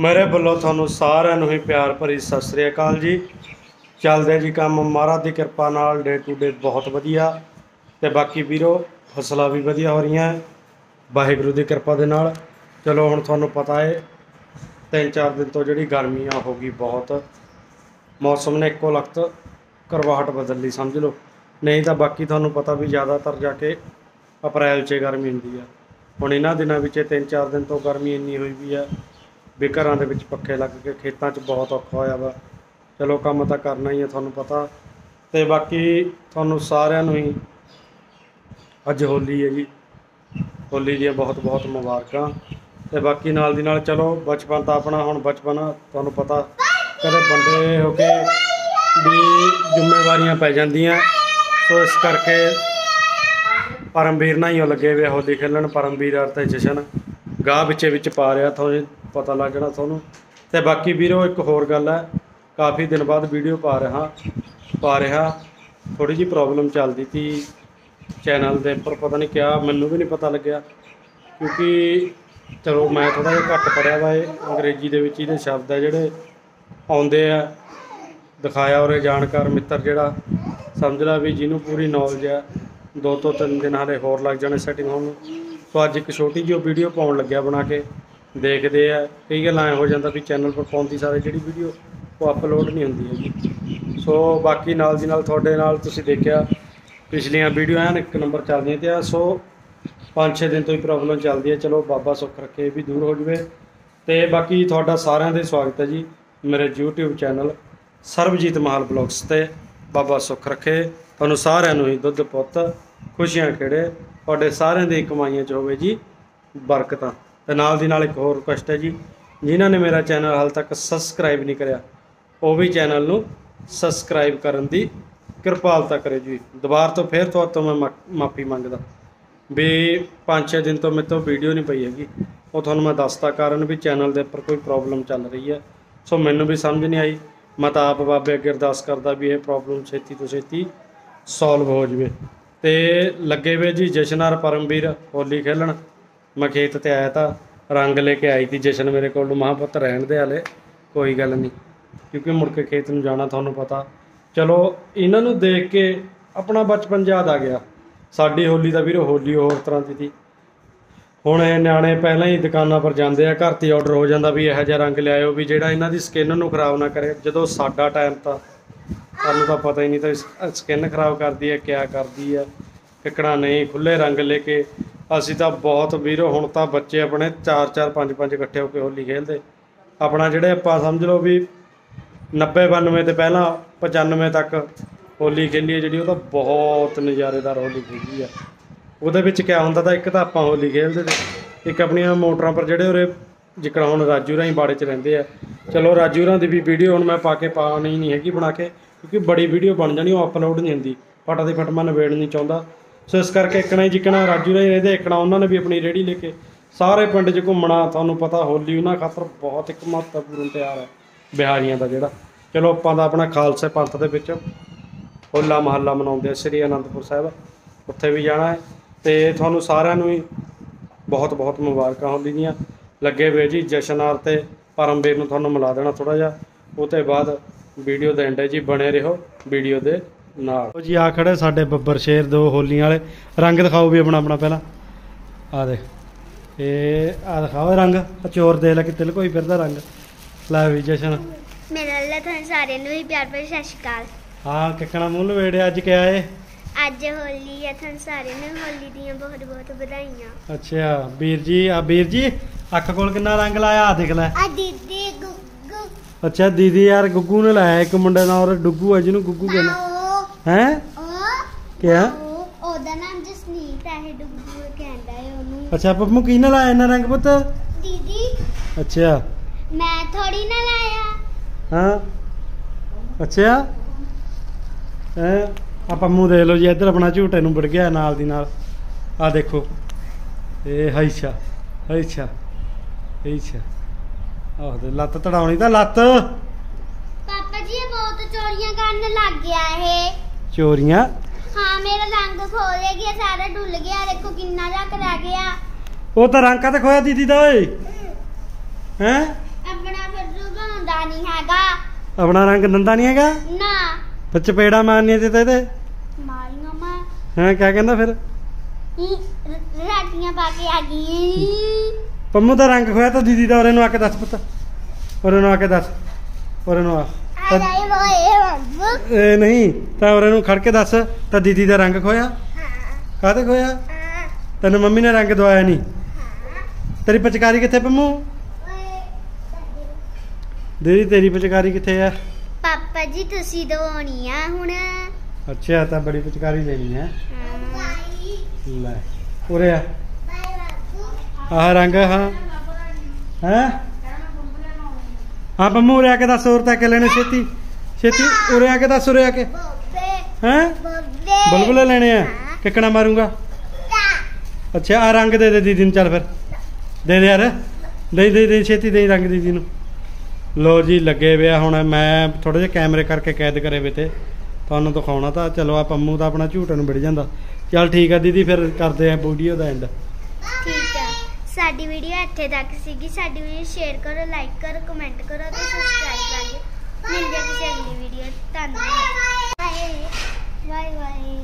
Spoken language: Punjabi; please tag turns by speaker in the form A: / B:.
A: ਮੇਰੇ ਵੱਲੋਂ ਤੁਹਾਨੂੰ ਸਾਰਿਆਂ ਨੂੰ ਹੀ ਪਿਆਰ ਭਰੀ ਸਤਿ ਸ੍ਰੀ ਅਕਾਲ ਜੀ। ਚੱਲਦੇ ਜੀ ਕੰਮ। ਮਹਾਰਾਜ ਦੀ ਕਿਰਪਾ ਨਾਲ ਡੇ ਟੂ ਡੇ ਬਹੁਤ ਵਧੀਆ। ਤੇ ਬਾਕੀ ਵੀਰੋ, ਫਸਲਾਂ ਵੀ ਵਧੀਆ ਹੋ ਰਹੀਆਂ। ਵਾਹਿਗੁਰੂ ਦੀ ਕਿਰਪਾ ਦੇ ਨਾਲ। ਚਲੋ ਹੁਣ ਤੁਹਾਨੂੰ ਪਤਾ ਹੈ ਤਿੰਨ ਚਾਰ ਦਿਨ ਤੋਂ ਜਿਹੜੀ ਗਰਮੀ ਆ, ਹੋ ਗਈ ਬਹੁਤ। ਮੌਸਮ ਨੇ ਇੱਕੋ ਲਖਤ ਕਰਵਾਹਟ ਬਦਲ ਲਈ, ਸਮਝ ਲਓ। ਨਹੀਂ ਤਾਂ ਬਾਕੀ ਤੁਹਾਨੂੰ ਪਤਾ ਵੀ ਜ਼ਿਆਦਾਤਰ ਜਾ ਕੇ ਅਪ੍ਰੈਲ 'ਚ ਗਰਮੀ ਹੁੰਦੀ ਆ। ਹੁਣ ਇਹਨਾਂ ਦਿਨਾਂ ਵਿੱਚ ਤਿੰਨ ਚਾਰ ਦਿਨ ਤੋਂ ਗਰਮੀ ਇੰਨੀ ਹੋਈ ਵੀ ਆ। ਵੀ ਘਰਾਂ ਦੇ ਵਿੱਚ ਪੱਖੇ ਲੱਗ ਕੇ ਖੇਤਾਂ 'ਚ ਬਹੁਤ ਔਖਾ ਹੋਇਆ ਵਾ। ਚਲੋ ਕੰਮ ਤਾਂ ਕਰਨਾ ਹੀ ਹੈ ਤੁਹਾਨੂੰ ਪਤਾ। ਤੇ ਬਾਕੀ ਤੁਹਾਨੂੰ ਸਾਰਿਆਂ ਨੂੰ ਹੀ ਅੱਜ ਹੋਲੀ ਹੈ ਜੀ। ਹੋਲੀ ਦੀਆਂ ਬਹੁਤ ਬਹੁਤ ਮੁਬਾਰਕਾਂ। ਤੇ ਬਾਕੀ ਨਾਲ ਦੀ ਨਾਲ ਚਲੋ, ਬਚਪਨ ਤਾਂ ਆਪਣਾ, ਹੁਣ ਬਚਪਨ ਤੁਹਾਨੂੰ ਪਤਾ। ਕਦੇ ਬੰਦੇ ਹੋ ਕੇ ਵੀ ਜ਼ਿੰਮੇਵਾਰੀਆਂ ਪੈ ਜਾਂਦੀਆਂ। ਸੋ ਇਸ ਕਰਕੇ ਪਰਮਵੀਰ ਨਾਲ ਹੀ ਉਹ ਲੱਗੇ ਵੇ ਹੋਲੀ ਖੇਲਣ, ਪਰਮਵੀਰ ਅਰਥ ਜਸ਼ਨ। ਗਾਹ ਵਿੱਚੇ ਵਿੱਚ ਪਾ ਰਿਹਾ ਤੁਹਾਨੂੰ ਪਤਾ ਲੱਗ ਜਾਣਾ ਤੁਹਾਨੂੰ। ਤੇ ਬਾਕੀ ਵੀਰੋ, ਇੱਕ ਹੋਰ ਗੱਲ ਹੈ। ਕਾਫੀ ਦਿਨ ਬਾਅਦ ਵੀਡੀਓ ਪਾ ਰਿਹਾ ਪਾ ਰਿਹਾ। ਥੋੜੀ ਜੀ ਪ੍ਰੋਬਲਮ ਚੱਲਦੀ ਸੀ ਚੈਨਲ ਦੇ ਉੱਪਰ, ਪਤਾ ਨਹੀਂ ਕਿਆ, ਮੈਨੂੰ ਵੀ ਨਹੀਂ ਪਤਾ ਲੱਗਿਆ। ਕਿਉਂਕਿ ਚਲੋ, ਮੈਂ ਥੋੜਾ ਜਿਹਾ ਘੱਟ ਪੜਿਆ ਵਾ ਇਹ ਅੰਗਰੇਜ਼ੀ ਦੇ ਵਿੱਚ, ਇਹਦੇ ਸ਼ਬਦ ਆ ਜਿਹੜੇ ਆਉਂਦੇ ਆ। ਦਿਖਾਇਆ ਔਰ ਜਾਣਕਾਰ ਮਿੱਤਰ ਜਿਹੜਾ, ਸਮਝ ਲਾ ਵੀ ਜਿਹਨੂੰ ਪੂਰੀ ਨੌਲੇਜ ਆ। ਦੋ ਤੋਂ ਤਿੰਨ ਦਿਨ ਹਾਲੇ ਹੋਰ ਲੱਗ ਜਾਣੇ ਸੈਟਿੰਗ ਹੋਣ ਨੂੰ। ਸੋ ਅੱਜ ਇੱਕ ਛੋਟੀ ਜਿਹੀ ਵੀਡੀਓ ਪਾਉਣ ਲੱਗਿਆ ਬਣਾ ਕੇ। ਦੇਖਦੇ ਆ, ਕਈ ਗੱਲਾਂ ਐ ਹੋ ਜਾਂਦਾ ਵੀ ਚੈਨਲ ਪਰ ਪਾਉਂਦੀ ਸਾਰੇ, ਜਿਹੜੀ ਵੀਡੀਓ ਉਹ ਅਪਲੋਡ ਨਹੀਂ ਹੁੰਦੀ ਹੈਗੀ। ਸੋ ਬਾਕੀ ਨਾਲ ਦੀ ਨਾਲ ਤੁਹਾਡੇ ਨਾਲ ਤੁਸੀਂ ਦੇਖਿਆ, ਪਿਛਲੀਆਂ ਵੀਡੀਓ ਐਨ ਇੱਕ ਨੰਬਰ ਚੱਲਦੀਆਂ ਤੇ ਆ। ਸੋ 5-6 ਦਿਨ ਤੋਂ ਹੀ ਪ੍ਰੋਬਲਮ ਚੱਲਦੀ ਹੈ। ਚਲੋ, ਬਾਬਾ ਸੁੱਖ ਰੱਖੇ, ਇਹ ਵੀ ਦੂਰ ਹੋ ਜਵੇ। ਤੇ ਬਾਕੀ ਤੁਹਾਡਾ ਸਾਰਿਆਂ ਦੇ ਸਵਾਗਤ ਹੈ ਜੀ, ਮੇਰੇ YouTube channel Sarabjit Mahal blogs ਤੇ। ਬਾਬਾ ਸੁੱਖ ਰੱਖੇ, ਤੁਹਾਨੂੰ ਸਾਰਿਆਂ ਨੂੰ ਹੀ ਦੁੱਧ ਪੁੱਤ, ਖੁਸ਼ੀਆਂ ਖੇੜੇ। ਤੁਹਾਡੇ ਸਾਰਿਆਂ ਦੀ ਕਮਾਈਆਂ 'ਚ ਹੋਵੇ ਜੀ, ਬਰਕਤਾਂ। ਤੇ ਨਾਲ ਦੀ ਨਾਲ ਇੱਕ ਹੋਰ ਰਿਕੁਐਸਟ ਹੈ ਜੀ, ਜਿਨ੍ਹਾਂ ਨੇ ਮੇਰਾ ਚੈਨਲ ਹਾਲ ਤੱਕ ਸਬਸਕ੍ਰਾਈਬ ਨਹੀਂ ਕਰਿਆ, ਉਹ ਵੀ ਚੈਨਲ ਨੂੰ ਸਬਸਕ੍ਰਾਈਬ ਕਰਨ ਦੀ ਕਿਰਪਾਲਤਾ ਕਰੇ ਜੀ। ਦੁਬਾਰਾ ਤੋਂ ਫੇਰ ਤੁਹਾਡੇ ਤੋਂ ਮੈਂ ਮਾਫੀ ਮੰਗਦਾ। ਵੀ 5-6 ਦਿਨ ਤੋਂ ਮੇਰੇ ਤੋਂ ਵੀਡੀਓ ਨਹੀਂ ਪਈ ਹੈਗੀ। ਉਹ ਤੁਹਾਨੂੰ ਮੈਂ ਦੱਸਤਾ ਕਾਰਨ ਵੀ ਚੈਨਲ ਦੇ ਉੱਪਰ ਕੋਈ ਪ੍ਰੋਬਲਮ ਚੱਲ ਰਹੀ ਹੈ। ਸੋ ਮੈਨੂੰ ਵੀ ਸਮਝ ਨਹੀਂ ਆਈ। ਮੈਂ ਤਾਂ ਆਪ ਬਾਬੇ ਅੱਗੇ ਅਰਦਾਸ ਕਰਦਾ ਵੀ ਇਹ ਪ੍ਰੋਬਲਮ ਛੇਤੀ ਤੋਂ ਛੇਤੀ ਸੋਲਵ ਹੋ ਜਵੇ। ਤੇ ਲੱਗੇ ਵੇ ਜੀ ਜਸ਼ਨਾਰ ਪਰਮਵੀਰ ਹੋਲੀ ਖੇਲਣ। ਮੈਂ ਖੇਤ ਤੇ ਆਇਆ ਤਾਂ ਰੰਗ ਲੈ ਕੇ ਆਈ ਤੀ ਜਸ਼ਨ ਮੇਰੇ ਕੋਲ ਨੂੰ ਮਹਾਂ ਪੁੱਤ ਰਹਿਣ ਦੇ ਹਾਲੇ, ਕੋਈ ਗੱਲ ਨਹੀਂ। ਕਿਉਂਕਿ ਮੁੜ ਕੇ ਖੇਤ ਨੂੰ ਜਾਣਾ ਤੁਹਾਨੂੰ ਪਤਾ। ਚਲੋ, ਇਹਨਾਂ ਨੂੰ ਦੇਖ ਕੇ ਆਪਣਾ ਬਚਪਨ ਯਾਦ ਆ ਗਿਆ। ਸਾਡੀ ਹੋਲੀ ਦਾ ਵੀਰ, ਹੋਲੀ ਹੋਰ ਤਰ੍ਹਾਂ ਦੀ ਸੀ। ਹੁਣ ਇਹ ਨਿਆਣੇ ਪਹਿਲਾਂ ਹੀ ਦੁਕਾਨਾਂ ਪਰ ਜਾਂਦੇ ਆ, ਘਰ ਤੇ ਆਰਡਰ ਹੋ ਜਾਂਦਾ ਵੀ ਇਹੋ ਜਿਹਾ ਰੰਗ ਲਿਆਇਓ ਵੀ ਜਿਹੜਾ ਇਹਨਾਂ ਦੀ ਸਕਿਨ ਨੂੰ ਖਰਾਬ ਨਾ ਕਰੇ। ਜਦੋਂ ਸਾਡਾ ਟਾਈਮ ਤਾਂ ਸਾਨੂੰ ਤਾਂ ਪਤਾ ਹੀ ਨਹੀਂ ਤਾਂ ਸਕਿਨ ਖਰਾਬ ਕਰਦੀ ਹੈ, ਕਿਆ ਕਰਦੀ ਹੈ। ਕਿਕਣਾ ਨਹੀਂ ਖੁੱਲੇ ਰੰਗ ਲੈ ਕੇ ਅਸੀਂ ਤਾਂ ਬਹੁਤ ਵੀਰੋ, ਹੁਣ ਤਾਂ ਬੱਚੇ ਆਪਣੇ 4 4 5 5 ਇਕੱਠੇ ਹੋ ਕੇ ਹੋਲੀ ਖੇਡਦੇ ਆਪਣਾ ਜਿਹੜੇ ਆਪਾਂ ਸਮਝ ਲਓ ਵੀ 90 92 ਤੇ ਪਹਿਲਾਂ 95 ਤੱਕ ਹੋਲੀ ਖੇਲੀ ਜਿਹੜੀ, ਉਹ ਤਾਂ ਬਹੁਤ ਨਜ਼ਾਰੇਦਾਰ ਹੋਲੀ ਖੇਡੀ ਆ। ਉਹਦੇ ਵਿੱਚ ਕਿਆ ਹੁੰਦਾ ਤਾਂ ਇੱਕ ਤਾਂ ਆਪਾਂ ਹੋਲੀ ਖੇਡਦੇ ਤੇ ਇੱਕ ਆਪਣੀਆਂ ਮੋਟਰਾਂ ਪਰ ਜਿਹੜੇ ਉਰੇ ਜਿਕਣਾ ਹੁਣ ਰਾਜੂ ਰਾਹੀਂ ਬਾੜੇ 'ਚ ਰਹਿੰਦੇ ਆ। ਚਲੋ ਰਾਜੂ ਰਾਂ ਦੀ ਵੀ ਵੀਡੀਓ ਹੁਣ ਮੈਂ ਪਾ ਕੇ ਪਾਣੀ ਨਹੀਂ ਹੈਗੀ ਬਣਾ ਕੇ, ਕਿਉਂਕਿ ਬੜੀ ਵੀਡੀਓ ਬਣ ਜਾਣੀ, ਉਹ ਅਪਲੋਡ ਨਹੀਂ ਹੁੰਦੀ। ਫਟਾ ਦੀ ਫਟ ਮੈਂ ਨਵੇੜ ਨਹੀਂ ਚਾਹੁੰਦਾ। ਸੋ ਇਸ ਕਰਕੇ ਇੱਕਣਾ ਹੀ ਜਿਕਣਾ, ਰਾਜੂ ਰਾਹੀਂ ਰਹਿੰਦੇ ਇੱਕਣਾ, ਉਹਨਾਂ ਨੇ ਵੀ ਆਪਣੀ ਰੇੜੀ ਲੈ ਕੇ ਸਾਰੇ ਪਿੰਡ 'ਚ ਘੁੰਮਣਾ, ਤੁਹਾਨੂੰ ਪਤਾ ਹੋਲੀ ਉਹਨਾਂ ਖਾਤਰ ਬਹੁਤ ਇੱਕ ਮਹੱਤਵਪੂਰਨ ਤਿਉਹਾਰ ਹੈ, ਬਿਹਾਰੀਆਂ ਦਾ ਜਿਹੜਾ। ਚਲੋ ਆਪਾਂ ਦਾ ਆਪਣਾ ਖਾਲਸੇ ਪੰਥ ਦੇ ਵਿੱਚ ਹੋਲਾ ਮਹੱਲਾ ਮਨਾਉਂਦੇ ਆ, ਸ੍ਰੀ ਅਨੰਦਪੁਰ ਸਾਹਿਬ, ਉੱਥੇ ਵੀ ਜਾਣਾ ਹੈ। ਤੇ ਤੁਹਾਨੂੰ ਸਾਰਿਆਂ ਨੂੰ ਹੀ ਬਹੁਤ ਬਹੁਤ ਮੁਬਾਰਕਾਂ ਹੋਲੀ ਦੀਆਂ। ਲੱਗੇ ਹੋਏ ਜੀ ਜਸ਼ਨਾਰ ਤੇ ਪਰਮਵੀਰ ਨੂੰ ਤੁਹਾਨੂੰ ਮਿਲਾ ਦੇਣਾ ਥੋੜਾ ਜਿਹਾ। ਉਹ ਤੋਂ ਬਾਅਦ ਵੀਡੀਓ ਦੇ ਐਂਡ ਹੈ ਜੀ, ਬਣੇ ਰਹੋ ਵੀਡੀਓ ਦੇ ਨਾਲ। ਉਹ ਜੀ ਆ ਖੜੇ ਸਾਡੇ ਬੱਬਰ ਸ਼ੇਰ ਦੋ ਹੋਲੀਆਂ ਵਾਲੇ। ਰੰਗ ਦਿਖਾਓ ਵੀ ਆਪਣਾ ਆਪਣਾ ਪਹਿਲਾਂ। ਆ ਦੇ ਇਹ ਆ ਦਿਖਾਓ ਰੰਗ। ਆ ਚੋਰ ਦੇ ਲੈ ਕਿਤੇ ਲਕੋਈ ਫਿਰਦਾ ਰੰਗ। ਲੈ ਵੀ ਜਸ਼ਨ।
B: ਮੇਰੇ ਨਾਲ ਤੁਹਾਨੂੰ ਸਾਰਿਆਂ ਨੂੰ ਹੀ ਪਿਆਰ ਭਰੀ ਸਤਿ ਸ਼੍ਰੀ ਅਕਾਲ।
A: ਹਾਂ ਕਿੱਕਣਾ ਮੂੰਹ ਲਵੇੜੇ ਅੱਜ ਕਿਆ ਏ?
B: ਅੱਜ ਹੋਲੀ ਹੈ ਤੁਹਾਨੂੰ ਸਾਰਿਆਂ ਨੂੰ ਹੋਲੀ ਦੀਆਂ ਬਹੁਤ ਬਹੁਤ ਵਧਾਈਆਂ।
A: ਅੱਛਾ ਵੀਰ ਜੀ ਆ ਵੀਰ ਜੀ ਅੱਖ ਕੋਲ ਕਿੰਨਾ ਰੰਗ ਲਾਇਆ ਆ ਦੇਖ ਲੈ।
B: ਆ ਦੀਦੀ ਗੁੱਗੂ।
A: ਅੱਛਾ ਦੀਦੀ ਯਾਰ ਗੁੱਗੂ ਨੇ ਲਾਇਆ ਇੱਕ ਮੁੰਡੇ ਦਾ ਔਰ ਡੁੱਗੂ ਹੈ ਜਿਹਨੂੰ ਗੁੱਗੂ ਕਹਿੰਦੇ। ਹੈ? ਕਿਆ?
B: ਉਹ ਉਹਦਾ ਨਾਮ ਜਸਨੀਤ ਹੈ ਇਹ ਡੁੱਗੂ ਕਹਿੰਦਾ ਹੈ ਉਹਨੂੰ।
A: ਅੱਛਾ ਪੱਪੂ ਕੀ ਨੇ ਲਾਇਆ ਇਹਨਾਂ ਰੰਗ ਪੁੱਤ?
B: ਦੀਦੀ।
A: ਅੱਛਾ।
B: ਮੈਂ ਥੋੜੀ ਨਾ ਲਾਇਆ।
A: ਹਾਂ। ਅੱਛਾ। ਹੈ? ਆ ਪੰਮੂ ਦੇਖ ਲਓ ਜੀ ਇੱਧਰ ਆਪਣਾ ਝੂਟੇ ਨੂੰ ਵੜ ਗਿਆ ਨਾਲ ਦੀ ਨਾਲ। ਆ ਦੇਖੋ। ਇਹ ਹਾਈਛਾ ਹਾਈਛਾ ਹਾਈਛਾ ਆਹ ਦੇ ਲੱਤ ਤੜਾਉਣੀ ਤਾਂ ਲੱਤ।
B: ਪਾਪਾ ਜੀ ਇਹ ਬਹੁਤ ਚੋਰੀਆਂ ਕਰਨ ਲੱਗ ਗਿਆ ਇਹ।
A: ਚੋਰੀਆਂ।
B: ਹਾਂ ਮੇਰਾ ਰੰਗ ਖੋਲੇ ਗਿਆ ਸਾਰਾ ਡੁੱਲ ਗਿਆ ਦੇਖੋ ਕਿੰਨਾ ਜੱਕ ਰਹਿ ਗਿਆ।
A: ਉਹ ਤਾਂ ਰੰਗ ਕਾਤੇ ਖੋਇਆ ਦੀਦੀ ਦਾ ਓਏ? ਹੈ।
B: ਆਪਣਾ
A: ਆਪਣਾ ਰੰਗ ਨੰਦਾ ਨਹੀਂ ਹੈਗਾ?
B: ਨਾ।
A: ਫਿਰ ਚਪੇੜਾ ਮਾਰਨੀਆਂ ਤੇ ਤੇ
B: ਮਾਰੀਆਂ ਮੈਂ।
A: ਹਾਂ ਕਿਆ ਕਹਿੰਦਾ ਫਿਰ?
B: ਰਾਤੀਆਂ ਪਾ ਕੇ ਆ ਗਈ।
A: ਪੰਮੂ ਦਾ ਰੰਗ ਖੋਇਆ ਤਾਂ ਦੀਦੀ ਦਾ ਉਹਰੇ ਨੂੰ ਆ ਕੇ ਦੱਸ ਪੁੱਤ। ਉਹਰੇ ਨੂੰ ਆ ਕੇ ਦੱਸ। ਉਹਰੇ ਨੂੰ ਆ। ਇਹ ਨਹੀਂ ਤਾਂ ਉਹਰੇ ਨੂੰ ਖੜ ਕੇ ਦੱਸ ਤਾਂ ਦੀਦੀ ਦਾ ਰੰਗ ਖੋਇਆ?
B: ਹਾਂ।
A: ਕਾਹਤੇ ਖੋਇਆ? ਤੈਨੂੰ ਮੰਮੀ ਨੇ ਰੰਗ ਦਵਾਇਆ ਨਹੀਂ। ਤੇਰੀ ਪਚਕਾਰੀ ਕਿੱਥੇ ਪੰਮੂ? ਦੀਦੀ ਤੇਰੀ ਪਚਕਾਰੀ ਕਿੱਥੇ ਆ?
B: ਪਾਪਾ ਜੀ ਤੁਸੀਂ ਦਵਾਉਣੀ ਆ ਹੁਣ।
A: ਅੱਛਾ ਤਾਂ ਬੜੀ ਪਚਕਾਰੀ ਲੈਣੀ ਹੈ। ਲੈ ਉਰੇ ਆ। ਆਹ ਰੰਗ ਹਾਂ। ਹੈ? ਹਾਂ ਪੰਮੂ ਉਰੇ ਆ ਕੇ ਦੱਸ ਹੋਰ ਤਾਂ ਕਿ ਲੈਣੇ ਛੇਤੀ? ਛੇਤੀ? ਉਰੇ ਆ ਕੇ ਦੱਸ, ਉਰੇ ਆ ਕੇ।
B: ਬੋਬੇ
A: ਹੈ? ਬਲਬਲੇ ਲੈਣੇ ਆ। ਕਿੱਕਣਾ ਮਾਰੂੰਗਾ? ਅੱਛਾ ਆ ਰੰਗ ਦੇ ਦੇ ਦੀਦੀ ਨੂੰ, ਚੱਲ ਫਿਰ। ਦੇ ਦੇ ਯਾਰ। ਦੇ ਦੇ ਦੇ, ਛੇਤੀ ਦੇ ਰੰਗ ਦੀਦੀ ਨੂੰ। ਲੋ ਜੀ, ਲੱਗੇ ਪਿਆ ਹੁਣ ਮੈਂ ਥੋੜੇ ਜਿਹਾ ਕੈਮਰੇ ਕਰਕੇ ਕੈਦ ਕਰੇ ਵੇ ਤੇ। ਤੁਹਾਨੂੰ ਦਿਖਾਉਣਾ ਤਾਂ, ਚਲੋ ਆ ਪੰਮੂ ਤਾਂ ਆਪਣਾ ਝੂਟਣ ਨੂੰ ਵੜ ਜਾਂਦਾ। ਚੱਲ ਠੀਕ ਆ ਦੀਦੀ, ਫਿਰ ਕਰਦੇ ਆ ਵੀਡੀਓ ਦਾ ਐਂਡ
B: ਠੀਕ ਸਾਡੀ ਵੀਡੀਓ ਇੱਥੇ ਤੱਕ ਸੀਗੀ। ਸਾਡੀ ਵੀਡੀਓ ਸ਼ੇਅਰ ਕਰੋ ਲਾਈਕ ਕਰੋ ਕਮੈਂਟ ਕਰੋ ਤੇ ਸਬਸਕ੍ਰਾਈਬ ਕਰ ਲਿਓ ਮਿਲਦੇ ਕਿਸੇ ਅਗਲੀ ਵੀਡੀਓ ਧੰਨਵਾਦ। Bye bye bye